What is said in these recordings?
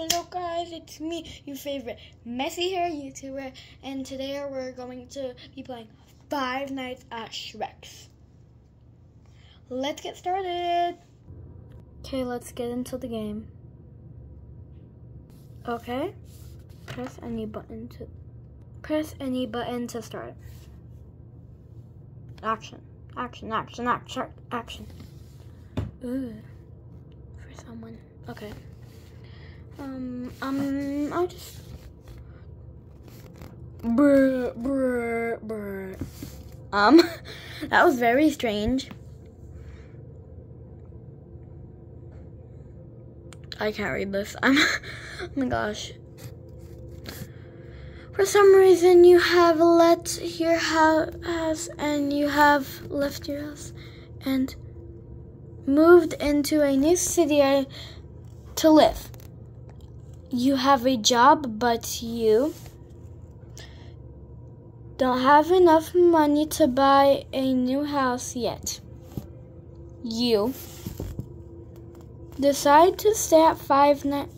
Hello guys, it's me, your favorite messy hair YouTuber, and today we're going to be playing Five Nights at Shrek's. Let's get started! Okay, let's get into the game. Okay, press any button to press any button to start. Action, action, action, action, action. Ooh, for someone. Okay. Um, um, I just. Brr, brr, brr. Um, that was very strange. I can't read this. I'm. oh my gosh. For some reason, you have let your house and you have left your house and moved into a new city to live you have a job, but you don't have enough money to buy a new house yet. You decide to stay at five night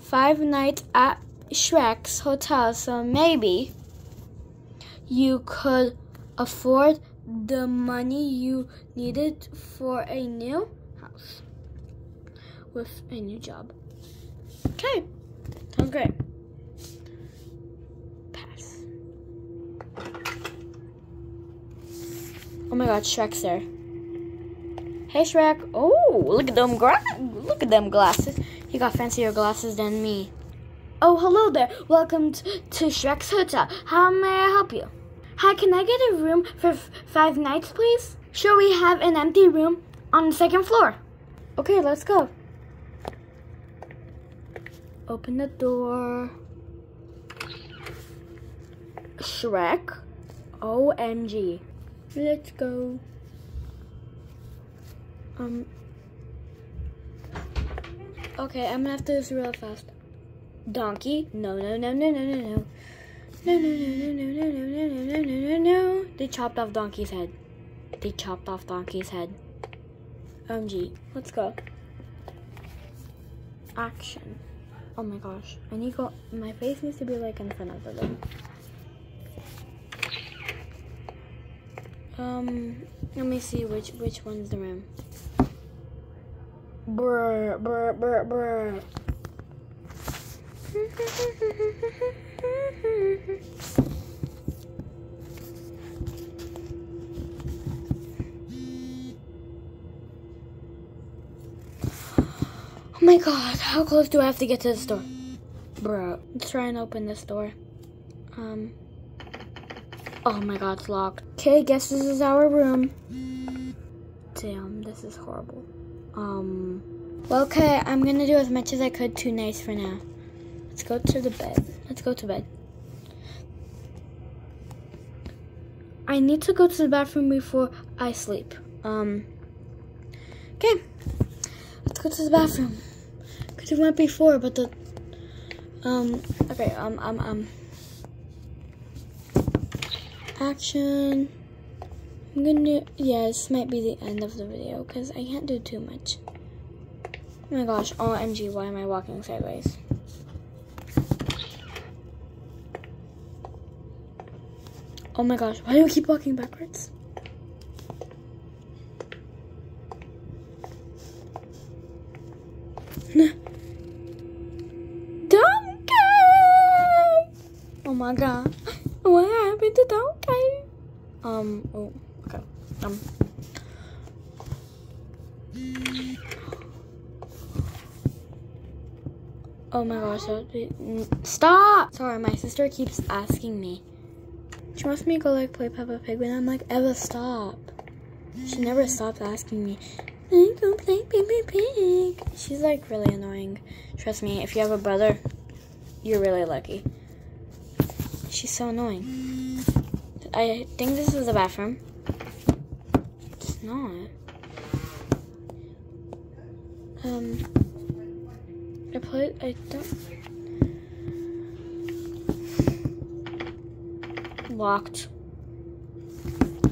five nights at Shrek's hotel, so maybe you could afford the money you needed for a new house with a new job. Okay, sounds great. Pass. Oh my god, Shrek's there. Hey Shrek. Oh, look at them look at them glasses. He got fancier glasses than me. Oh, hello there. Welcome to Shrek's Hotel. How may I help you? Hi, can I get a room for five nights, please? Sure, we have an empty room on the second floor. Okay, let's go. Open the door. Shrek. OMG. Let's go. Um. Okay, I'm gonna have to do this real fast. Donkey. No, no, no, no, no, no, no. No, no, no, no, no, no, no, no, no, no, no, no, no. They chopped off Donkey's head. They chopped off Donkey's head. OMG. Let's go. Action. Oh my gosh. I need go, my face needs to be like in front of the lid. Um, let me see which, which one's the room. Brr, brr, brr, brr. Oh my god, how close do I have to get to the store? Bro, let's try and open this door. Um, oh my god, it's locked. Okay, guess this is our room. Damn, this is horrible. Um, well, okay, I'm gonna do as much as I could. Too nice for now. Let's go to the bed. Let's go to bed. I need to go to the bathroom before I sleep. Um, okay, let's go to the bathroom. Because we went before, but the, um, okay, um, um, um, action. I'm gonna, do, yeah, this might be the end of the video, because I can't do too much. Oh my gosh, OMG, why am I walking sideways? Oh my gosh, why do I keep walking backwards? My god. What happened to Donkey? Um, oh, okay. Um. Oh my gosh, stop! Sorry, my sister keeps asking me. She wants me to go like play Peppa Pig, and I'm like, Eva, stop. She never stops asking me, I go play Peppa Pig. She's like really annoying. Trust me, if you have a brother, you're really lucky. She's so annoying. I think this is the bathroom. It's not. Um, I put, I don't. Locked.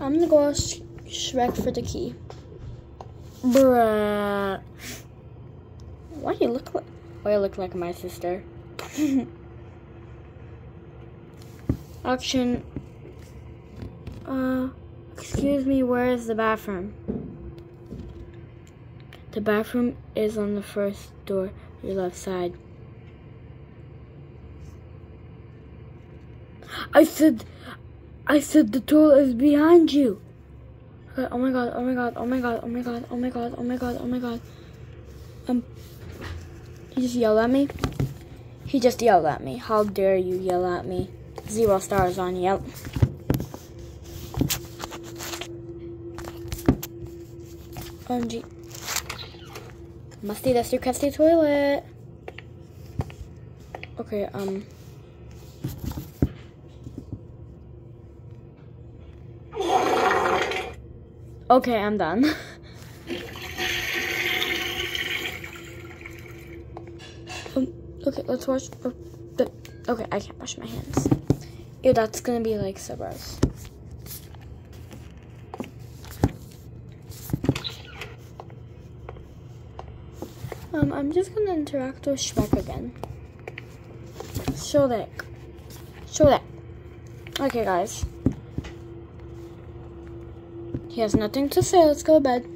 I'm gonna go ask Shrek for the key. Bruh. Why do you look like? Why you look like my sister? Action. Uh, excuse me. Where is the bathroom? The bathroom is on the first door, your left side. I said, I said the toilet is behind you. Okay, oh my god, oh my god, oh my god, oh my god, oh my god, oh my god, oh my god. Um, he just yelled at me. He just yelled at me. How dare you yell at me? Zero stars on Yelp. OMG. Musty, that's your crusty toilet. Okay, um. Okay, I'm done. um, okay, let's watch. Oh, the, okay, I can't wash my hands. Ew, that's gonna be like so gross. Um, I'm just gonna interact with Shrek again. Show that. Show that. Okay, guys. He has nothing to say. Let's go to bed.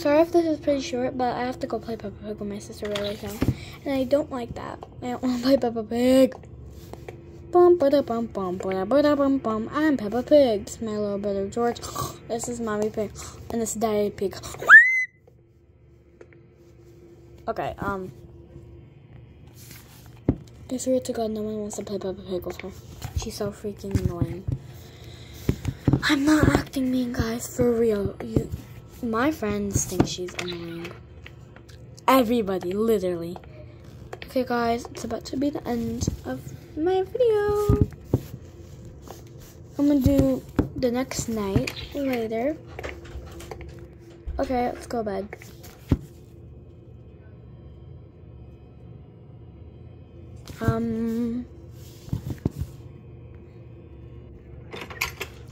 Sorry if this is pretty short, but I have to go play Peppa Pig with my sister really soon. And I don't like that. I don't want to play Peppa Pig. Bum ba da bum bum ba da da bum bum. I'm Peppa Pig. This is my little brother George. This is Mommy Pig. And this is Daddy Pig. Okay, um. I swear to God, no one wants to play Peppa Pig with her. She's so freaking annoying. I'm not acting mean, guys. For real. You, my friends think she's annoying. Everybody, literally. Okay, guys, it's about to be the end of my video. I'm gonna do the next night later. Okay, let's go bed. Um,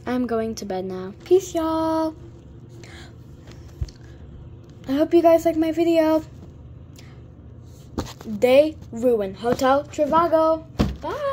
I'm going to bed now. Peace, y'all. I hope you guys like my video. They ruin Hotel Trivago. Bye.